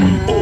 Oh.